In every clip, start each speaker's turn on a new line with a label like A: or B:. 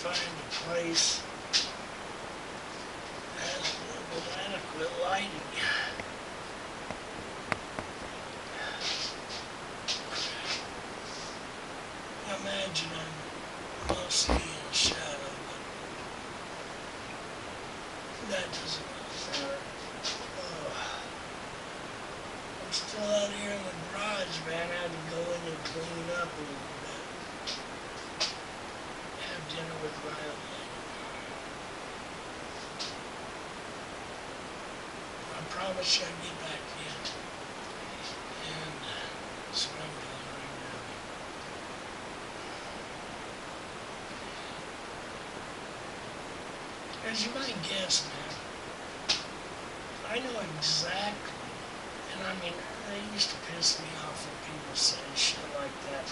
A: find a place that has a little adequate lighting. Imagine I'm mostly in shadow, but that doesn't matter. Ugh. I'm still out here in the garage, man. I had to go in and clean up a little dinner with Riley. I promise you I'll get back in. And that's what I'm doing right now. As you might guess, man, I know exactly, and I mean, they used to piss me off when people say shit like that.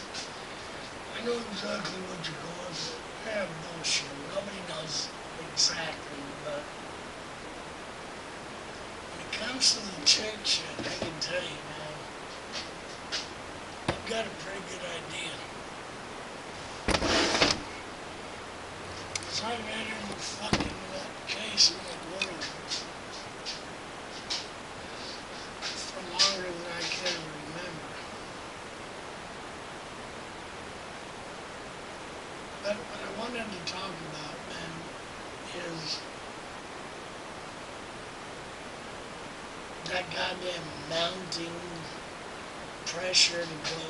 A: I know exactly what you're going through. Nobody knows exactly, but when it comes to the church, I can tell you, man, I've got a pretty good idea. Cause I ran into fucking case in McWilliams for longer than I can remember. But what I wanted to talk about, man, is that goddamn mounting pressure to go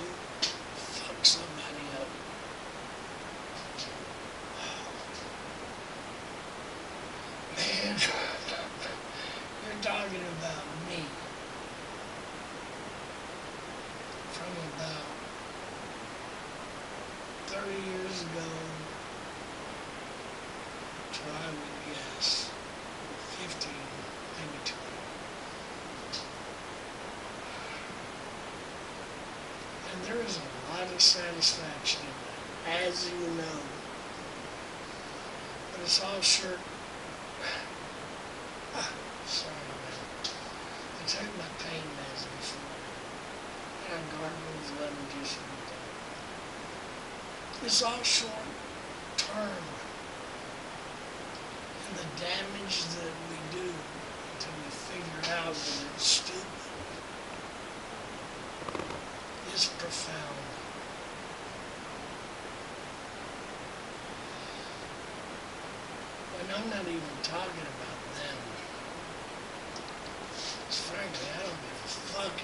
A: fuck somebody up. Man, you're talking about me from about 30 years ago to would guess 15, maybe 20. And there is satisfaction that, as you know. But it's all short. Ah, sorry, man. I took my pain meds before. And I gargled lemon juice every day. It's all short term. And the damage that we do until we figure out that it's stupid is profound. And I'm not even talking about them. 'Cause frankly, I don't give a fuck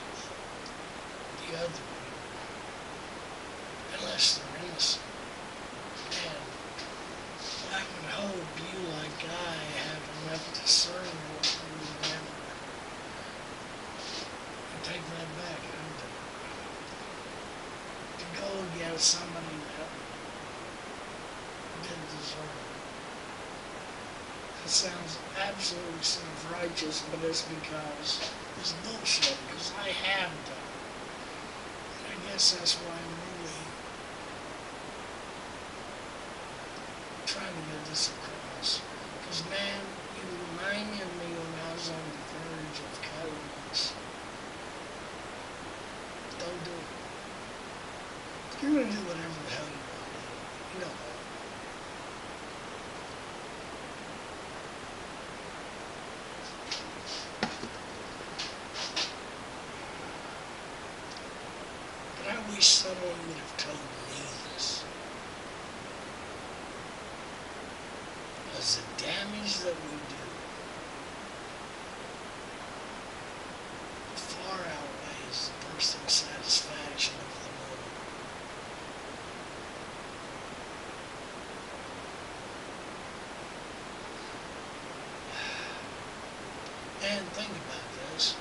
A: the other people. Unless they're innocent. And I would hope you, like I, have enough discernment to remember. I take that back. I'm the, to go against somebody that didn't deserve it. It sounds absolutely self-righteous, but it's because it's bullshit, because I have done. And I guess that's why I'm really trying to get this across. Because, man, you reminded me when I was on the verge of cutting this. Don't do it. You're going to do whatever the hell you want to do. You know that. But I wish someone would have told me this. Because the damage that we do far outweighs the personal satisfaction of the moment. And think about this.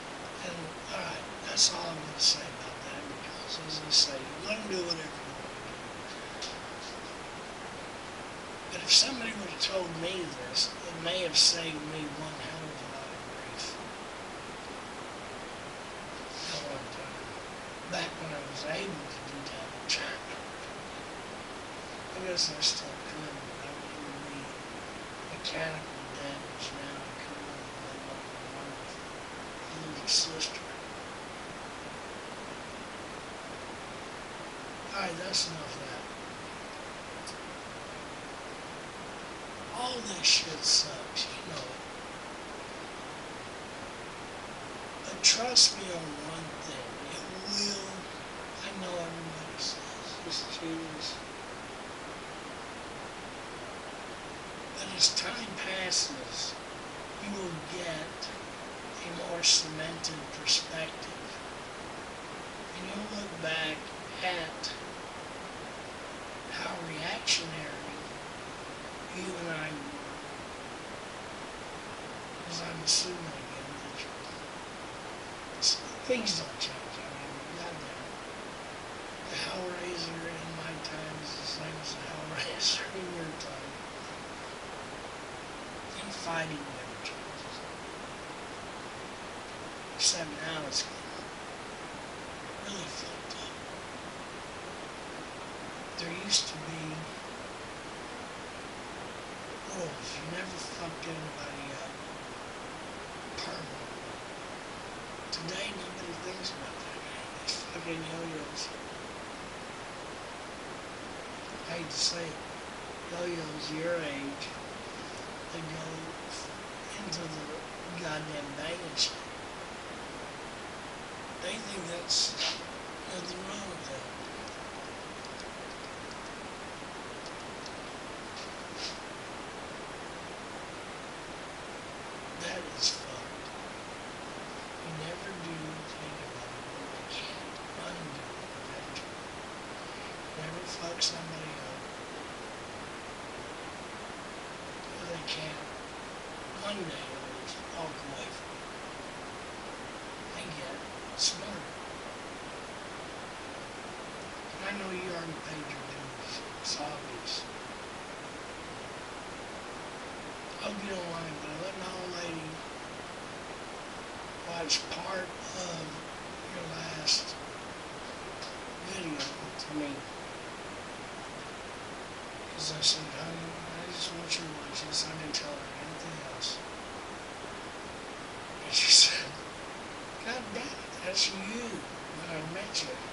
A: And alright, that's all I'm going to say about that because, as I say, you're going to do whatever you want to do. But if somebody would have told me this, it may have saved me one hell of a lot of grief. At one time. Back when I was able to do that. I guess I still could, but I would be mechanical damage now. I couldn't live up my little sister. Alright, that's enough of that. That shit sucks, you know. But trust me on one thing, it will, I know everybody says this changes. But as time passes, you will get a more cemented perspective. And you'll look back at how reactionary you and I I'm assuming you, things don't change. I mean, goddamn. The Hellraiser in my time is the same as the Hellraiser in your time. And fighting never changes. Except now it's really flipped up. There used to be oh, rules. You never fucked anybody permanently. Today nobody thinks about that. These fucking yo-yos. I hate to say it. Yo-yos your age, they go into the goddamn banging shit. They think that's nothing wrong with. That is fucked. You never do think about it when they can't undo it eventually. Never fuck somebody up. Can't one day always walk away from it. Get smarter. And I know you already paid your dues. It's obvious. I'll get don't but I let my old lady watch part of your last video to me. Because I said, honey, I just want you to watch this. I didn't tell her anything else. And she said, God damn it, that's you when I met you.